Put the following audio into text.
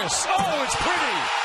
Harris. Oh, it's pretty.